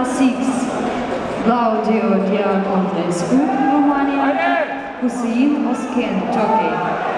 number 6, Claudio Diaconescu, Romania, Hussein Osken, Turkey.